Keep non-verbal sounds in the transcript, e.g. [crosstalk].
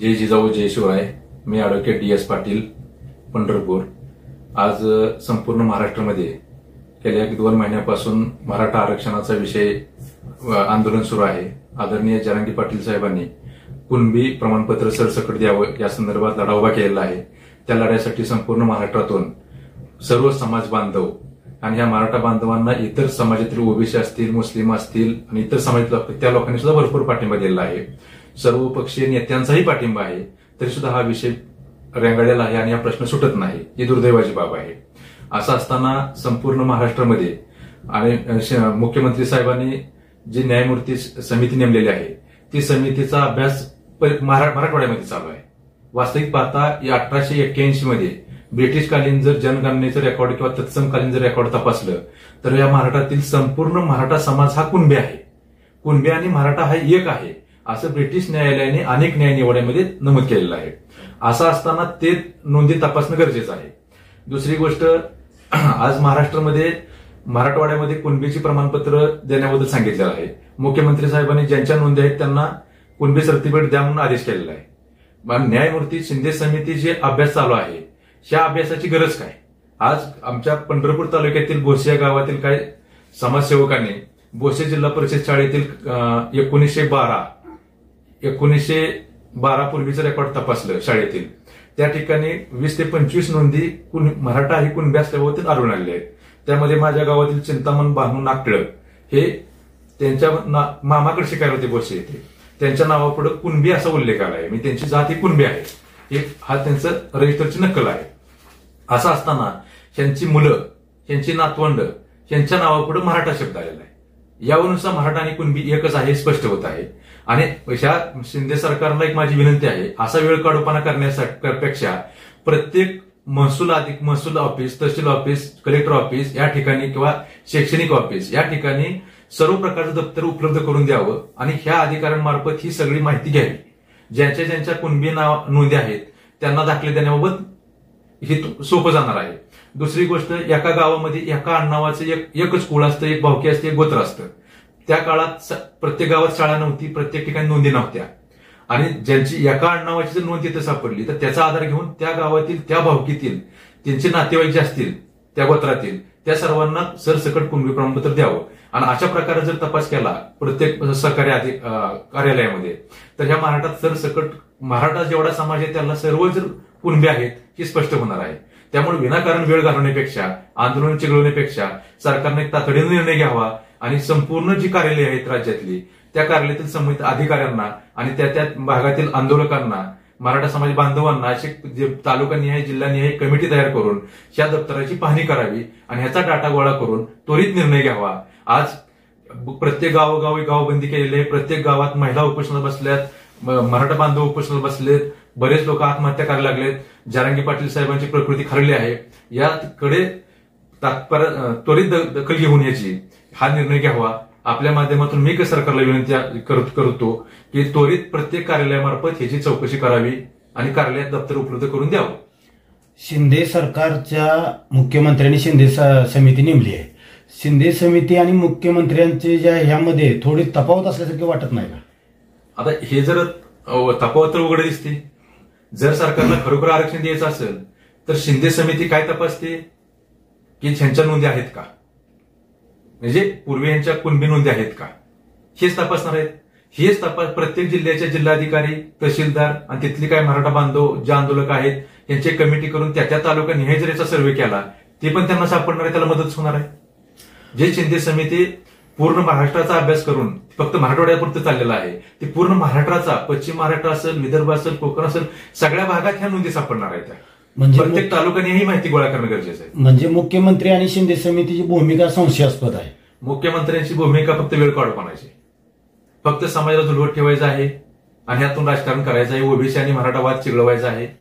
जय जिजाऊ जय शिवराय मी advocate D S Patil Pandharpur. आज संपूर्ण महाराष्ट्रामध्ये गेल्या दोन महिन्यापासून मराठा आरक्षणाचा विषय आंदोलन सुरू आहे. आदरणीय जरांगी पाटील साहेबांनी कुणबी प्रमाणपत्र सरसकट द्यावं या संदर्भात लढा उभा केलेला आहे. त्या लढ्यासाठी संपूर्ण महाराष्ट्रातून सर्व समाज बांधव आणि ह्या मराठा बांधवांना इतर समाजातील ओबीसी असतील मुस्लिम असतील आणि इतर समाजातील त्या लोकांनी सुद्धा भरपूर पाठिंबा दिलेला आहे. सर्वपक्षीय नेत्यांचाही पाठिंबा आहे तरी सुद्धा हा विषय रेंगाळलेला आहे आणि हा प्रश्न सुटत नाही. ही दुर्दैवाची बाब आहे. असं असताना संपूर्ण महाराष्ट्रामध्ये आणि मुख्यमंत्री साहेबांनी जी न्यायमूर्ती समिती नेमलेली आहे ती समितीचा अभ्यास मराठवाड्यामध्ये चालू आहे. वास्तविक पाहता या अठराशे एक्क्याऐंशी मध्ये ब्रिटिशकालीन जर जनगणनेचं रेकॉर्ड किंवा तत्समकालीन जर रेकॉर्ड तपासलं तर या महाराष्ट्रातील संपूर्ण मराठा समाज हा कुणबे आहे. कुणबे आणि मराठा हा एक आहे. असं ब्रिटिश न्यायालयाने अनेक न्याय निवाड्यामध्ये नमूद केलेलं आहे. असं असताना ते नोंदी तपासणं गरजेचं आहे. दुसरी गोष्ट [clears throat] आज महाराष्ट्रामध्ये मराठवाड्यामध्ये कुणबीची प्रमाणपत्र देण्याबद्दल सांगितलेलं आहे. मुख्यमंत्री साहेबांनी ज्यांच्या नोंदी आहेत त्यांना कुणबी सर्टिफिकेट द्या म्हणून आदेश केलेला आहे. न्यायमूर्ती शिंदे समिती जे अभ्यास चालू आहे त्या अभ्यासाची गरज काय? आज आमच्या पंढरपूर तालुक्यातील बोसिया गावातील काही समाजसेवकांनी बोसे जिल्हा परिषद शाळेतील एकोणीसशे बारा एकोणीसशे बारा पूर्वीचं रेकॉर्ड तपासलं शाळेतील. त्या ठिकाणी वीस ते पंचवीस नोंदी कुण मराठा ही कुणबी असल्याबाबतीत आढळून आलेल्या आहेत. त्यामध्ये माझ्या गावातील चिंतामण भानू नाकटळ हे त्यांच्या ना- मामाकडे शिकायला होते बोसे येथे. त्यांच्या नावापुढे कुणबी असा उल्लेख आला आहे. मी त्यांची जात ही कुणबी आहे. हे हा त्यांचं रजिस्टरची नक्कल आहे. असं असताना त्यांची मुलं त्यांची नातवंड यांच्या नावापुढे मराठा शब्द आलेला आहे. यावरूनचा मराठा आणि कुणबी एकच आहे स्पष्ट होत आहे. आणि अशा शिंदे सरकारला एक माझी विनंती आहे असा वेळ काढूपणा करण्यापेक्षा प्रत्येक महसूल अधिक महसूल office tehsil office collector office या ठिकाणी किंवा शैक्षणिक ऑफिस या ठिकाणी सर्व प्रकारचं दप्तर उपलब्ध करून द्यावं आणि ह्या अधिकाऱ्यांमार्फत ही सगळी माहिती घ्यावी. ज्यांच्या ज्यांच्या कुणबी नाव नोंदी आहेत त्यांना दाखले देण्याबाबत हे सोपं जाणार आहे. दुसरी गोष्ट एका गावामध्ये एका आडनावाचं एक एकच कुळ असतं एक भावकी असते एक गोत्र असतं. त्या काळात प्रत्येक गावात शाळा नव्हती प्रत्येक ठिकाणी नोंदी नव्हत्या. आणि ज्यांची एका आडनावाची जर नोंद तिथे सापडली तर त्याचा आधार घेऊन त्या गावातील त्या भावकीतील त्यांचे नातेवाईक जे असतील त्या गोत्रातील त्या सर्वांना सरसकट कुणबी प्रमाणपत्र द्यावं. आणि अशा प्रकारे जर तपास केला प्रत्येक सहकारी कार्यालयामध्ये तर ह्या महाराष्ट्रात सरसकट मराठा जेवढा समाज आहे त्याला सर्व जर कुणबे आहेत हे स्पष्ट होणार आहे. त्यामुळे विनाकारण वेळ घालवण्यापेक्षा आंदोलन चिघळवण्यापेक्षा सरकारने एक तातडीने निर्णय घ्यावा. आणि संपूर्ण जी कार्यालय आहेत राज्यातली त्या कार्यालयातील संबंधित अधिकाऱ्यांना आणि त्या त्या भागातील आंदोलकांना मराठा समाज बांधवांना असे जे तालुकानिहाय जिल्हानिहाय कमिटी तयार करून या दप्तराची पाहणी करावी आणि ह्याचा डाटा गोळा करून त्वरित निर्णय घ्यावा. आज प्रत्येक गावोगावी गावबंदी केलेली आहे. प्रत्येक गावात महिला उपोषणात बसल्यात मराठा बांधव उपोषणात बसलेत. बरेच लोक आत्महत्या करायला लागलेत. जारांगी पाटील साहेबांची प्रकृती खरली आहे. याकडे तात्पर त्वरित दखल घेऊन याची हा निर्णय घ्यावा. आपल्या माध्यमातून मी सरकारला विनंती करत- करतो की त्वरित प्रत्येक कार्यालयामार्फत ह्याची चौकशी करावी आणि कार्यालयात दप्तर उपलब्ध करून द्यावं. शिंदे सरकारच्या मुख्यमंत्र्यांनी शिंदे समिती नेमली आहे. शिंदे समिती आणि मुख्यमंत्र्यांचे ज्या ह्यामध्ये थोडी तफावत असल्यासारखे वाटत नाही का? आता हे जर तफावत तर उघड दिसते. जर सरकारला खरोखर आरक्षण द्यायचं असेल तर शिंदे समिती काय तपासते? की ह्यांच्या नोंदी आहेत का? म्हणजे पूर्वी यांच्या कुणबी नोंदी आहेत का? हेच तपासणार आहेत. हेच तपास प्रत्येक जिल्ह्याच्या जिल्हाधिकारी तहसीलदार आणि तिथली काय मराठा बांधव जे आंदोलक आहेत यांची कमिटी करून त्या त्या तालुका निहाय सर्वे केला ते पण त्यांना सापडणार आहे त्याला मदत होणार आहे. जे शिंदे समिती पूर्ण महाराष्ट्राचा अभ्यास करून फक्त मराठवाड्यापुरतं चाललेला आहे ते पूर्ण महाराष्ट्राचा पश्चिम महाराष्ट्र असेल विदर्भ असेल कोकण असेल सगळ्या भागात ह्या नोंदी सापडणार आहेत त्या. म्हणजे प्रत्येक तालुक्याने ही माहिती गोळा करणं गरजेचं आहे. म्हणजे मुख्यमंत्री आणि शिंदे समितीची भूमिका संशयास्पद आहे. मुख्यमंत्र्यांची भूमिका फक्त वेळ काढूपणाची फक्त समाजाला झुलवत ठेवायचं आहे आणि ह्यातून राजकारण करायचं आहे ओबीसी आणि मराठा वाद चिघळवायचा आहे.